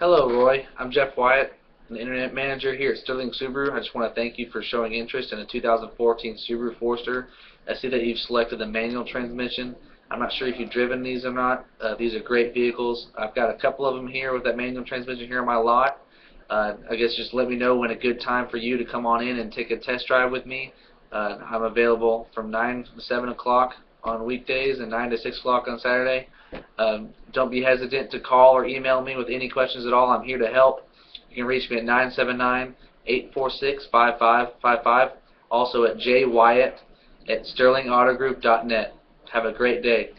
Hello, Roy. I'm Jeff Wyatt, an internet manager here at Sterling Subaru. I just want to thank you for showing interest in a 2014 Subaru Forester. I see that you've selected the manual transmission. I'm not sure if you've driven these or not. Uh, these are great vehicles. I've got a couple of them here with that manual transmission here on my lot. Uh, I guess just let me know when a good time for you to come on in and take a test drive with me. Uh, I'm available from 9 to 7 o'clock on weekdays and 9 to 6 o'clock on Saturday. Um, don't be hesitant to call or email me with any questions at all. I'm here to help. You can reach me at 979-846-5555. Also at jwyatt at sterlingautogroup.net. Have a great day.